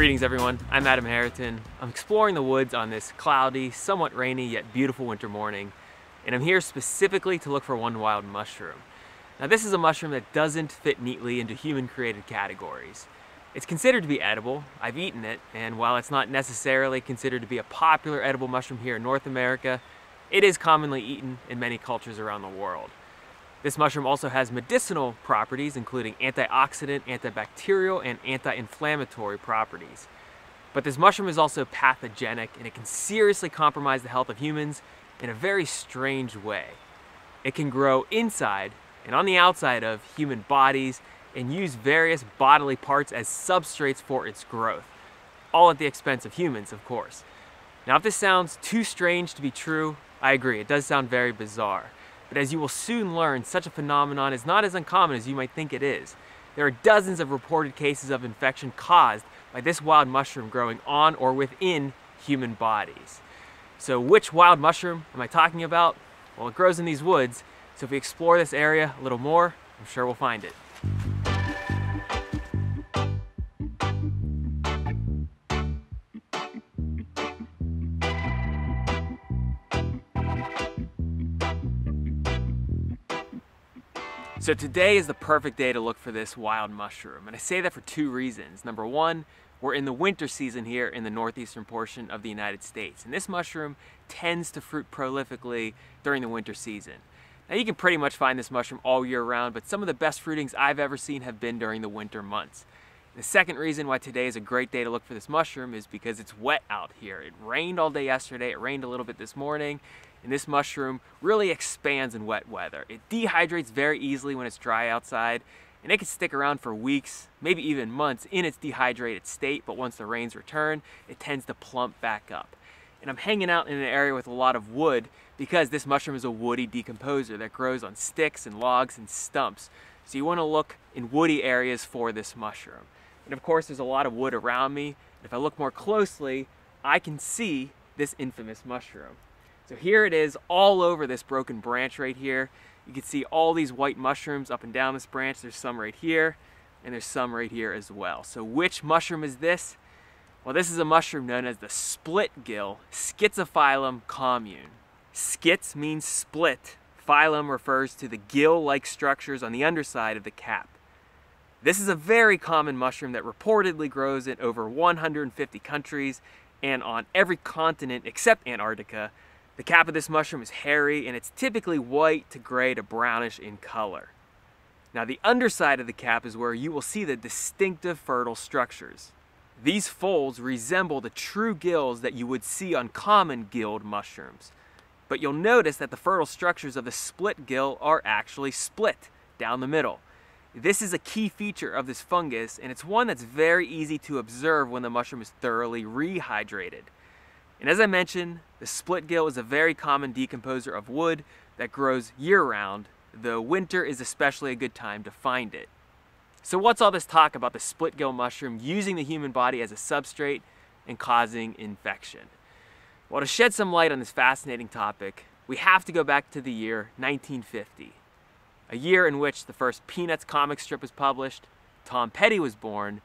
Greetings everyone, I'm Adam Haritan. I'm exploring the woods on this cloudy, somewhat rainy yet beautiful winter morning, and I'm here specifically to look for one wild mushroom. Now this is a mushroom that doesn't fit neatly into human created categories. It's considered to be edible, I've eaten it, and while it's not necessarily considered to be a popular edible mushroom here in North America, it is commonly eaten in many cultures around the world. This mushroom also has medicinal properties, including antioxidant, antibacterial, and anti-inflammatory properties. But this mushroom is also pathogenic, and it can seriously compromise the health of humans in a very strange way. It can grow inside and on the outside of human bodies and use various bodily parts as substrates for its growth, all at the expense of humans, of course. Now, if this sounds too strange to be true, I agree, it does sound very bizarre. But as you will soon learn, such a phenomenon is not as uncommon as you might think it is. There are dozens of reported cases of infection caused by this wild mushroom growing on or within human bodies. So which wild mushroom am I talking about? Well, it grows in these woods, so if we explore this area a little more, I'm sure we'll find it. So today is the perfect day to look for this wild mushroom. And I say that for two reasons. Number one, we're in the winter season here in the northeastern portion of the United States. And this mushroom tends to fruit prolifically during the winter season. Now you can pretty much find this mushroom all year round, but some of the best fruitings I've ever seen have been during the winter months. The second reason why today is a great day to look for this mushroom is because it's wet out here. It rained all day yesterday, it rained a little bit this morning, and this mushroom really expands in wet weather. It dehydrates very easily when it's dry outside, and it can stick around for weeks, maybe even months in its dehydrated state, but once the rains return, it tends to plump back up. And I'm hanging out in an area with a lot of wood because this mushroom is a woody decomposer that grows on sticks and logs and stumps. So you want to look in woody areas for this mushroom. And of course, there's a lot of wood around me. If I look more closely, I can see this infamous mushroom. So here it is all over this broken branch right here. You can see all these white mushrooms up and down this branch. There's some right here and there's some right here as well. So which mushroom is this? Well, this is a mushroom known as the split gill Schizophyllum commune. Schitz means split. Phyllum refers to the gill-like structures on the underside of the cap. This is a very common mushroom that reportedly grows in over 150 countries and on every continent except Antarctica, the cap of this mushroom is hairy and it's typically white to gray to brownish in color. Now the underside of the cap is where you will see the distinctive fertile structures. These folds resemble the true gills that you would see on common gilled mushrooms. But you'll notice that the fertile structures of the split gill are actually split down the middle. This is a key feature of this fungus and it's one that's very easy to observe when the mushroom is thoroughly rehydrated. And as I mentioned, the split gill is a very common decomposer of wood that grows year-round, though winter is especially a good time to find it. So what's all this talk about the split gill mushroom using the human body as a substrate and causing infection? Well, to shed some light on this fascinating topic, we have to go back to the year 1950, a year in which the first Peanuts comic strip was published, Tom Petty was born,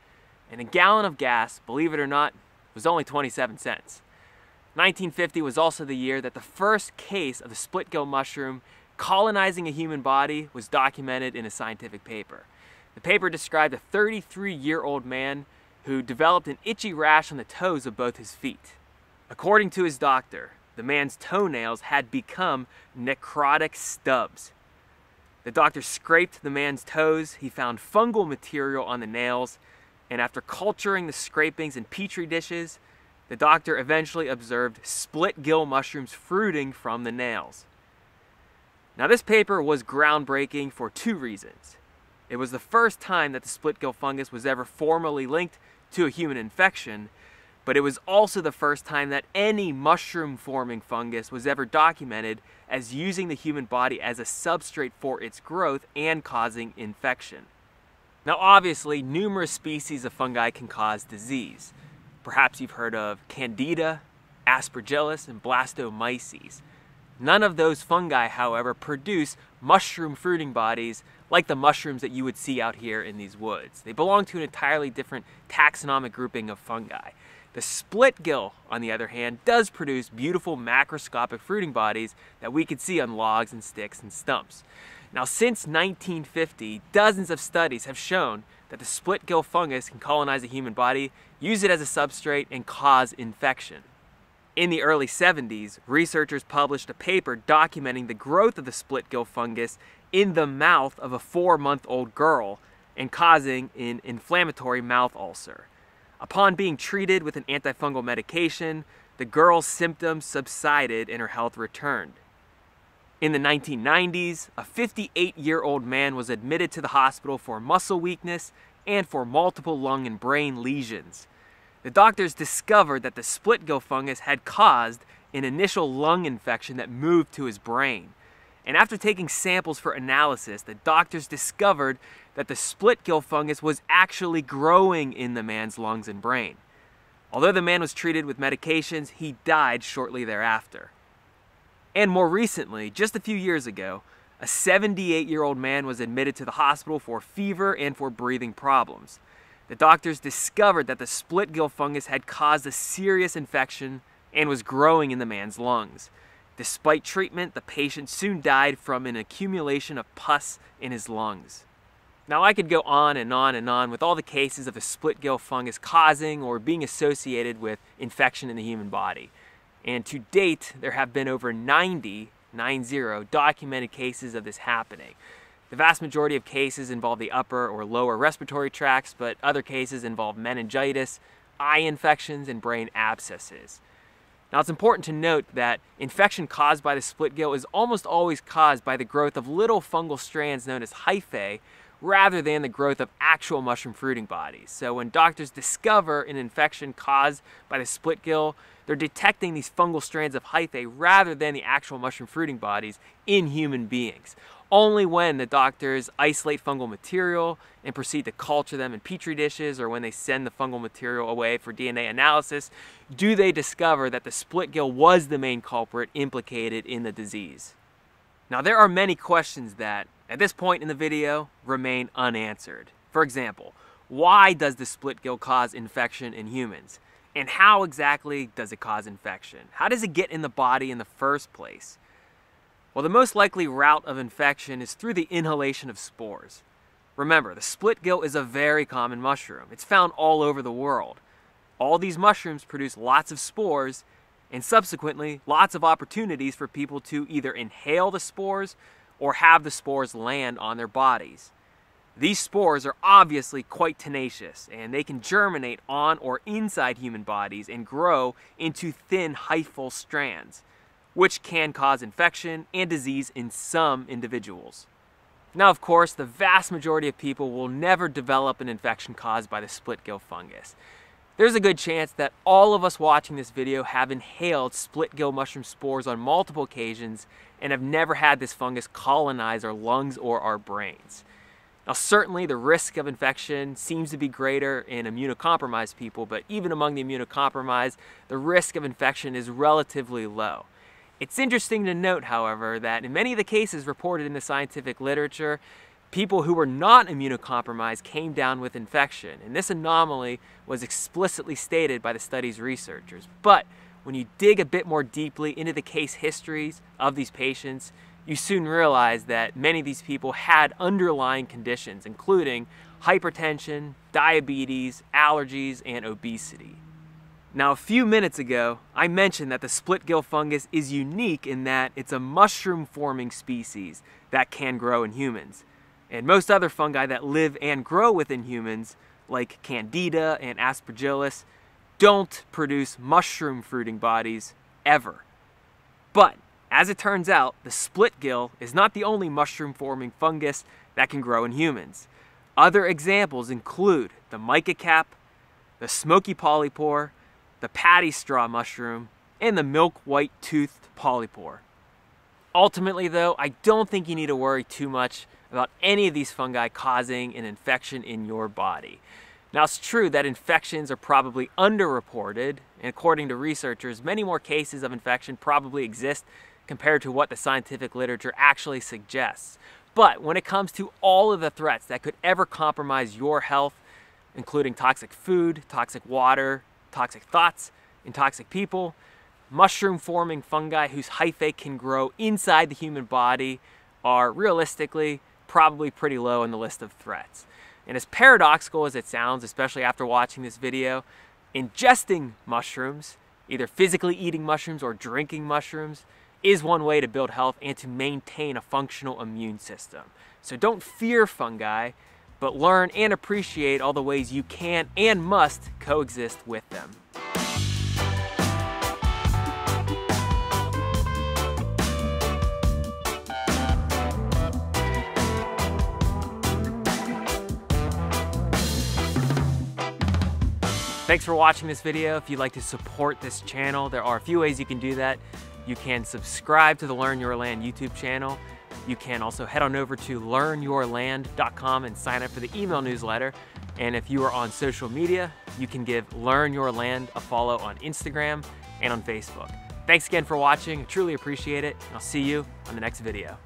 and a gallon of gas, believe it or not, was only 27 cents. 1950 was also the year that the first case of the split gill mushroom colonizing a human body was documented in a scientific paper. The paper described a 33 year old man who developed an itchy rash on the toes of both his feet. According to his doctor, the man's toenails had become necrotic stubs. The doctor scraped the man's toes, he found fungal material on the nails, and after culturing the scrapings in petri dishes, the doctor eventually observed split gill mushrooms fruiting from the nails. Now this paper was groundbreaking for two reasons. It was the first time that the split gill fungus was ever formally linked to a human infection, but it was also the first time that any mushroom forming fungus was ever documented as using the human body as a substrate for its growth and causing infection. Now obviously, numerous species of fungi can cause disease. Perhaps you've heard of Candida, Aspergillus, and Blastomyces. None of those fungi, however, produce mushroom fruiting bodies like the mushrooms that you would see out here in these woods. They belong to an entirely different taxonomic grouping of fungi. The split gill, on the other hand, does produce beautiful macroscopic fruiting bodies that we can see on logs and sticks and stumps. Now, since 1950, dozens of studies have shown that the split gill fungus can colonize a human body, use it as a substrate, and cause infection. In the early 70s, researchers published a paper documenting the growth of the split gill fungus in the mouth of a four month old girl and causing an inflammatory mouth ulcer. Upon being treated with an antifungal medication, the girl's symptoms subsided and her health returned. In the 1990s, a 58 year old man was admitted to the hospital for muscle weakness and for multiple lung and brain lesions. The doctors discovered that the split gill fungus had caused an initial lung infection that moved to his brain. And after taking samples for analysis, the doctors discovered that the split gill fungus was actually growing in the man's lungs and brain. Although the man was treated with medications, he died shortly thereafter. And more recently, just a few years ago, a 78 year old man was admitted to the hospital for fever and for breathing problems. The doctors discovered that the split gill fungus had caused a serious infection and was growing in the man's lungs. Despite treatment, the patient soon died from an accumulation of pus in his lungs. Now, I could go on and on and on with all the cases of the split gill fungus causing or being associated with infection in the human body. And to date, there have been over 90, 90 documented cases of this happening. The vast majority of cases involve the upper or lower respiratory tracts, but other cases involve meningitis, eye infections, and brain abscesses. Now, it's important to note that infection caused by the split gill is almost always caused by the growth of little fungal strands known as hyphae, rather than the growth of actual mushroom fruiting bodies. So when doctors discover an infection caused by the split gill, they're detecting these fungal strands of hyphae rather than the actual mushroom fruiting bodies in human beings. Only when the doctors isolate fungal material and proceed to culture them in petri dishes or when they send the fungal material away for DNA analysis do they discover that the split gill was the main culprit implicated in the disease. Now there are many questions that, at this point in the video, remain unanswered. For example, why does the split gill cause infection in humans? And how exactly does it cause infection? How does it get in the body in the first place? Well, the most likely route of infection is through the inhalation of spores. Remember, the split gill is a very common mushroom. It's found all over the world. All these mushrooms produce lots of spores and subsequently lots of opportunities for people to either inhale the spores or have the spores land on their bodies. These spores are obviously quite tenacious and they can germinate on or inside human bodies and grow into thin hyphal strands, which can cause infection and disease in some individuals. Now, of course, the vast majority of people will never develop an infection caused by the split gill fungus. There's a good chance that all of us watching this video have inhaled split gill mushroom spores on multiple occasions and have never had this fungus colonize our lungs or our brains. Now, certainly the risk of infection seems to be greater in immunocompromised people, but even among the immunocompromised, the risk of infection is relatively low. It's interesting to note, however, that in many of the cases reported in the scientific literature, people who were not immunocompromised came down with infection, and this anomaly was explicitly stated by the study's researchers. But when you dig a bit more deeply into the case histories of these patients, you soon realize that many of these people had underlying conditions, including hypertension, diabetes, allergies, and obesity. Now, a few minutes ago, I mentioned that the split gill fungus is unique in that it's a mushroom forming species that can grow in humans. And most other fungi that live and grow within humans, like Candida and Aspergillus, don't produce mushroom fruiting bodies ever. But as it turns out, the split gill is not the only mushroom forming fungus that can grow in humans. Other examples include the mica cap, the smoky polypore, the paddy straw mushroom, and the milk white toothed polypore. Ultimately, though, I don't think you need to worry too much about any of these fungi causing an infection in your body. Now, it's true that infections are probably underreported, and according to researchers, many more cases of infection probably exist compared to what the scientific literature actually suggests. But when it comes to all of the threats that could ever compromise your health, including toxic food, toxic water, toxic thoughts, and toxic people, mushroom forming fungi whose hyphae can grow inside the human body are realistically probably pretty low on the list of threats. And as paradoxical as it sounds, especially after watching this video, ingesting mushrooms, either physically eating mushrooms or drinking mushrooms, is one way to build health and to maintain a functional immune system. So don't fear fungi, but learn and appreciate all the ways you can and must coexist with them. Thanks for watching this video. If you'd like to support this channel, there are a few ways you can do that. You can subscribe to the Learn Your Land YouTube channel. You can also head on over to learnyourland.com and sign up for the email newsletter. And if you are on social media, you can give Learn Your Land a follow on Instagram and on Facebook. Thanks again for watching. I truly appreciate it. I'll see you on the next video.